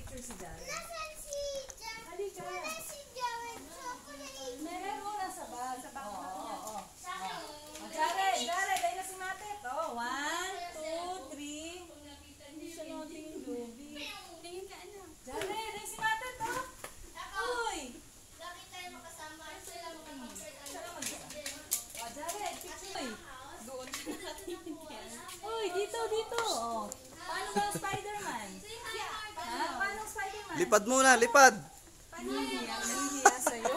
picture si Jared. Nasaan si Jared? Halika. Wala si Jared. Meron mo nasa bag. Sa bag Oo, oo, oo. Sa akin. Oh, Jared, Jared, ayun na si Matet. Oh, one, two, three. Hindi siya nating lubi. Tingin ka, ano? Jared, ayun si Matet, oh. Uy! Lagi tayo makasama. Sila. Siya naman siya. Oh, Jared, picture. Doon yan. Uy, dito, dito. Oh. Paano ba ang Spider-Man? Ha? Paano ang Spider-Man? Lipad muna, lipad. Nahihiya, nahihiya sa'yo.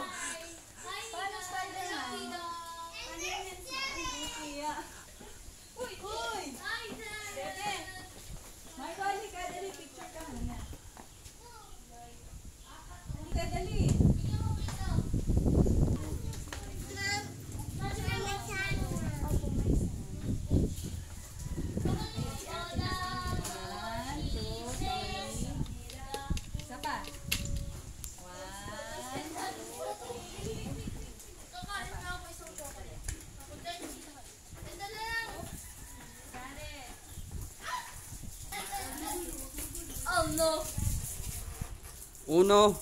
Uy, uy! Bebe! Halika, dali, picture ka muna. Halika, dali. One, two, three. Isa pa. One, two, three. Oh no! Uno.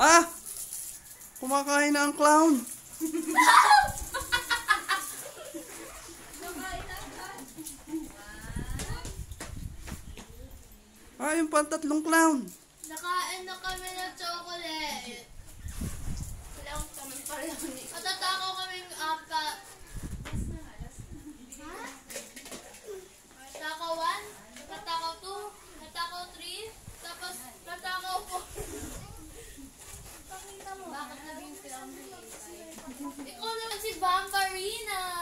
Ah! Kumakain na ang clown. Ah, yung pantatlong clown. Nakain na kami ng chocolate. Kaman pala. Matatakaw kaming apat. Ha? Natakaw 1, natakaw 2, natakaw 3, tapos natakaw 4. Pakita mo. Bakit naging clown Ikaw naman si Vampirina.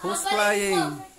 Who's Ah, balik flying?